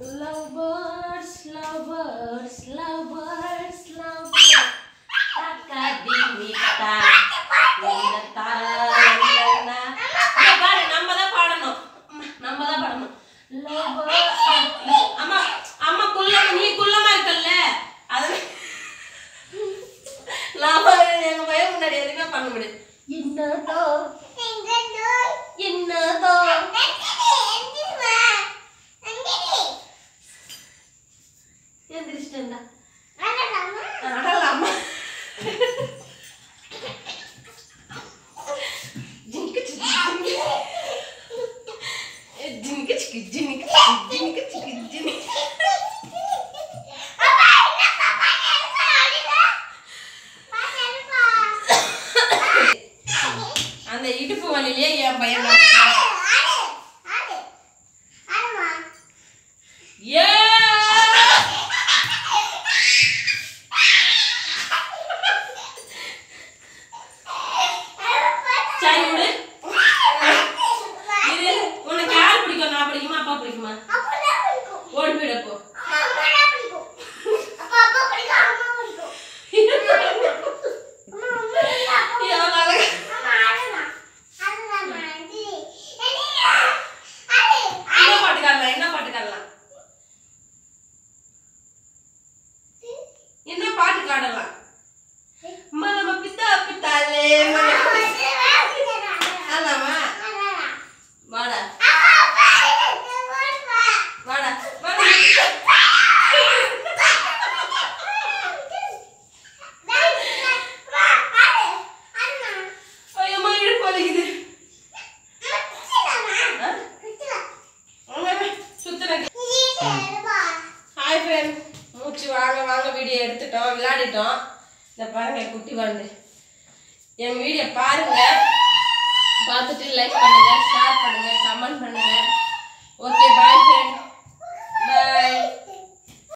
Lovers, lovers, lovers, lovers. தக்கதிமித்தா, நின்னத்தா, நின்னனா. நம்ம தான் பாடணும். நம்ம தான் பாடணும். Lover- அம்மா அம்மா குள்ளமா நீ குள்ளமா இருக்கல்ல. அது நான் எங்க பையன் முன்னாடி எதுவுமே பண்ண முடியாது. என்னதோ சிக்கி ஜினிக்கு அந்த இடுப்பு வலியிலே என் பையன் பிடிக்குமா? ஓடி போயிடு அழகா என்ன பாட்டு பாட்டு காணலாம் மலம பித்தா பித்தாலே விளையாடிட்டோம். இந்த பாருங்க குட்டி வாழ்ந்து என் வீடியோ பாருங்கள் பார்த்துட்டு லைக் பண்ணுங்கள் ஷேர் பண்ணுங்கள் கமெண்ட்